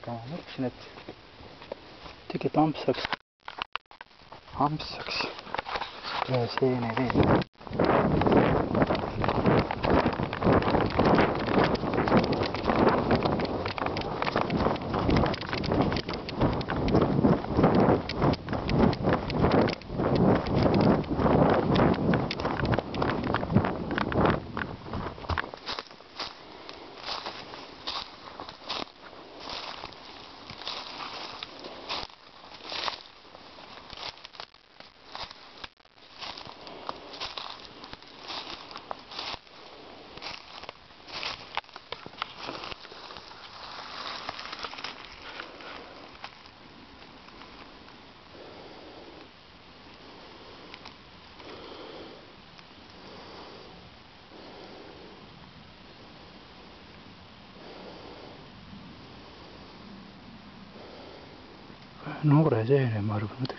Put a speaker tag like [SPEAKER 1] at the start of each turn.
[SPEAKER 1] aga mõtlesin, et tegelikult ampsaks, ampsaks ühe seene veel. nōngu rāyā yā yā mā rūpa mā tā